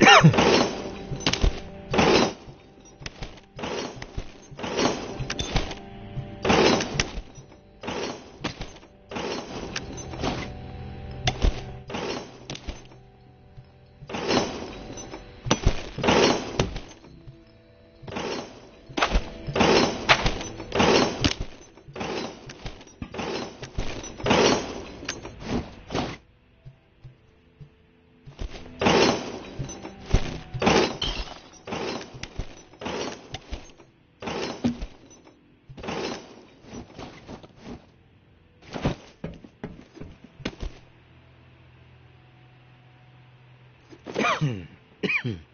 Ahem. 嗯。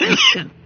position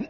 えっ?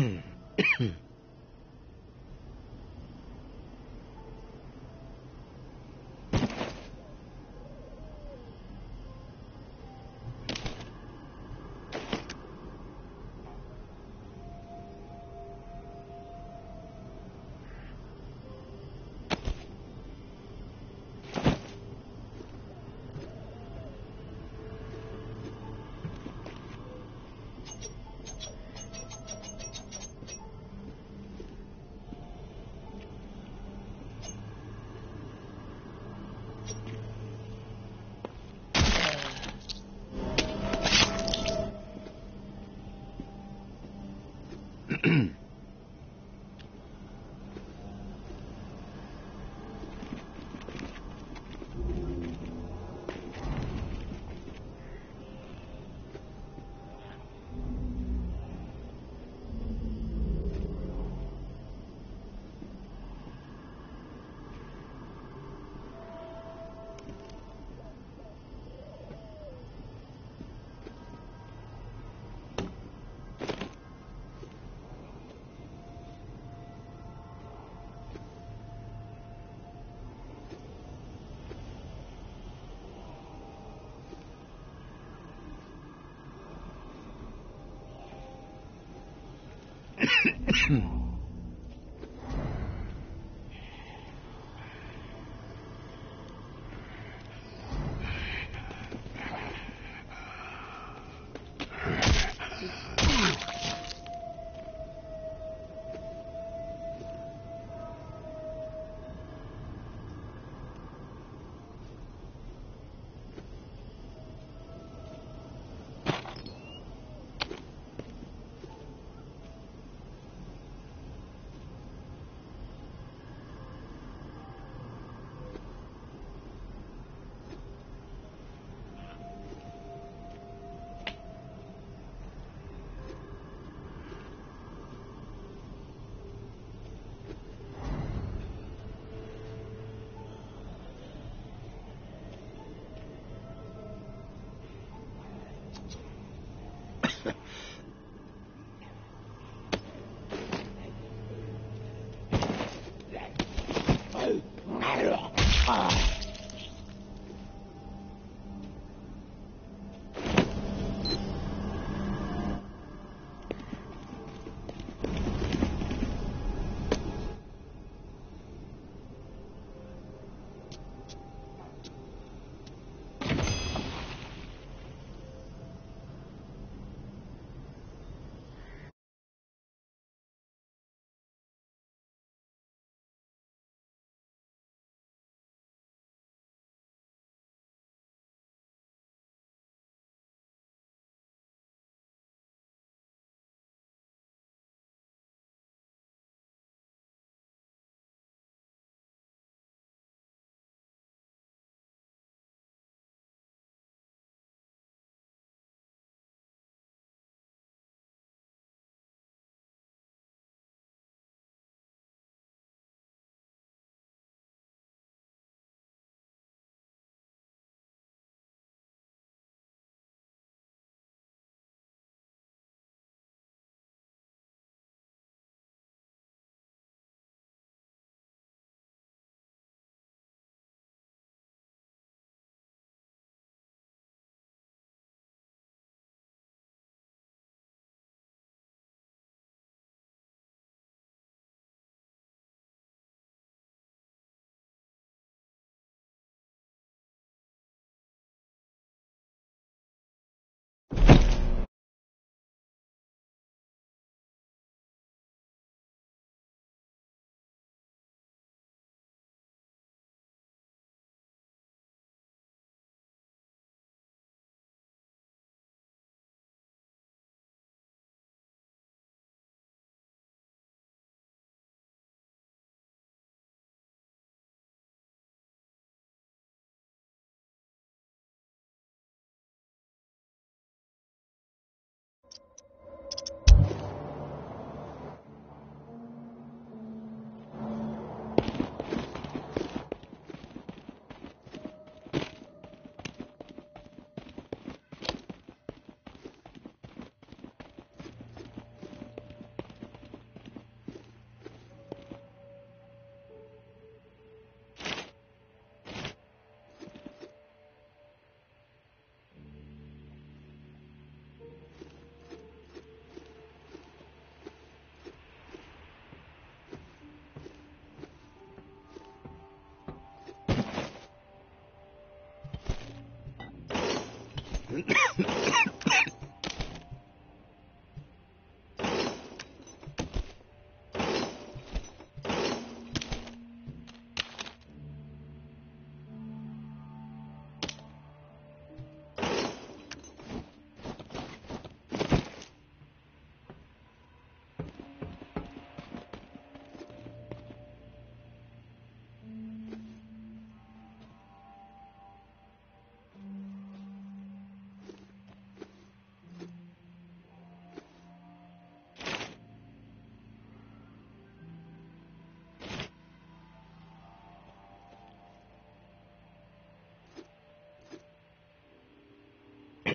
うん。Hmm.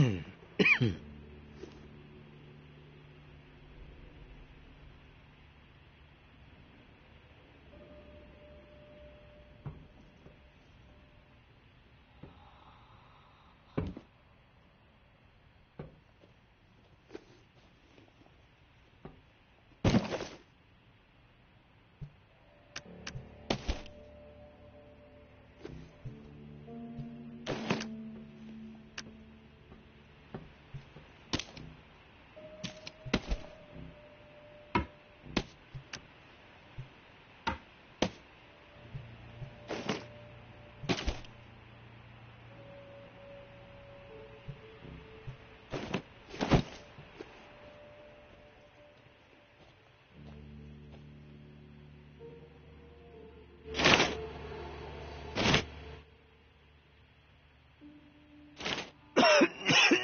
Hmm.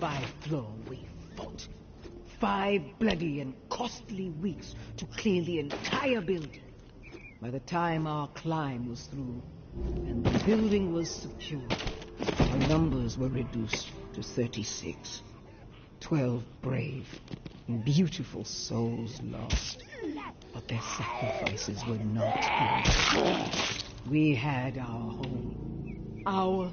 by floor we fought. Five bloody and costly weeks to clear the entire building. By the time our climb was through and the building was secure, our numbers were reduced to 36. Twelve brave and beautiful souls lost. But their sacrifices were not enough. We had our home, our.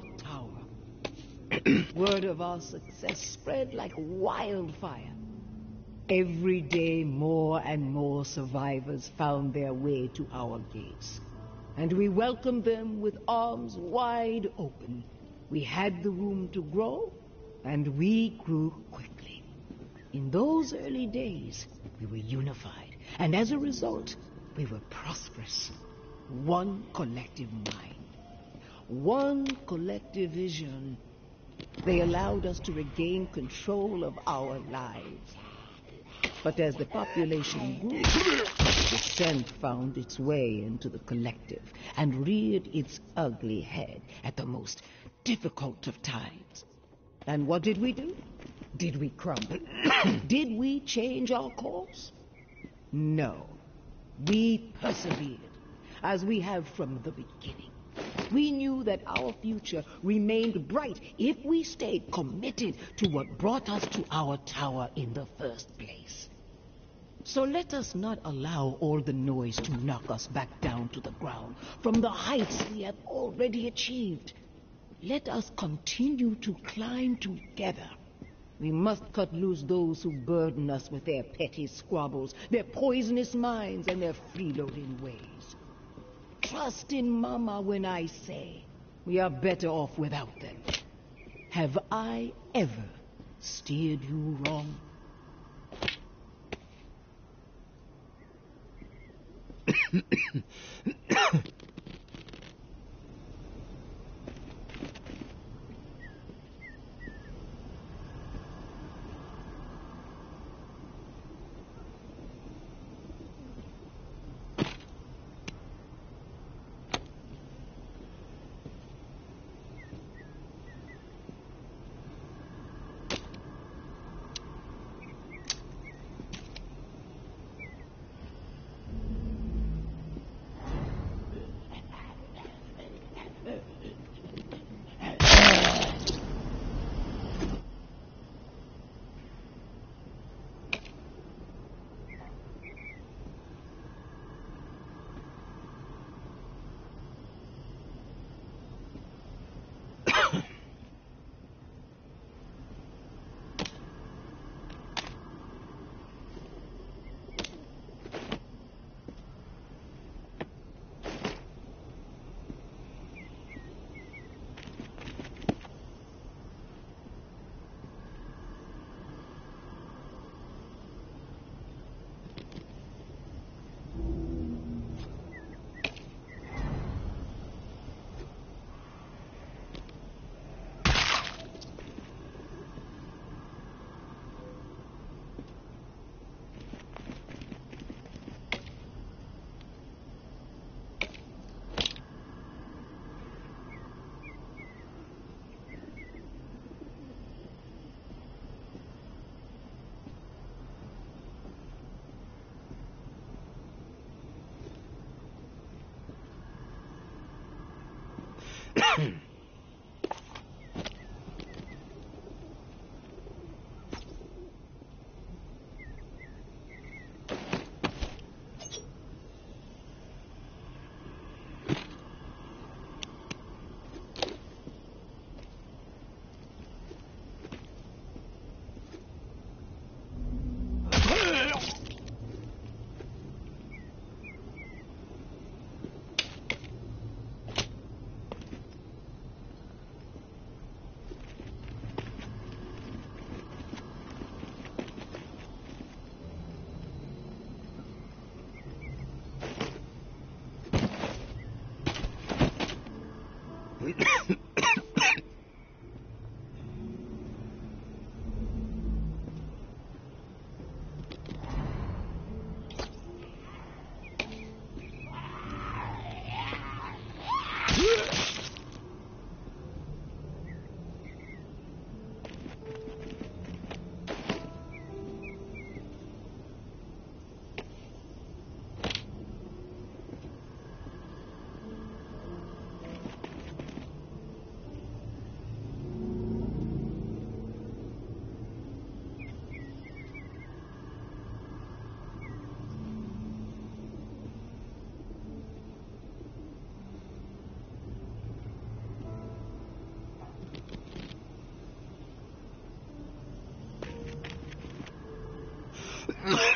Word of our success spread like wildfire. Every day, more and more survivors found their way to our gates. And we welcomed them with arms wide open. We had the room to grow, and we grew quickly. In those early days, we were unified, and as a result, we were prosperous. One collective mind, one collective vision. They allowed us to regain control of our lives. But as the population grew, the dissent found its way into the collective and reared its ugly head at the most difficult of times. And what did we do? Did we crumble? did we change our course? No. We persevered, as we have from the beginning. We knew that our future remained bright if we stayed committed to what brought us to our tower in the first place. So let us not allow all the noise to knock us back down to the ground from the heights we have already achieved. Let us continue to climb together. We must cut loose those who burden us with their petty squabbles, their poisonous minds, and their freeloading ways. Trust in Mama when I say we are better off without them. Have I ever steered you wrong?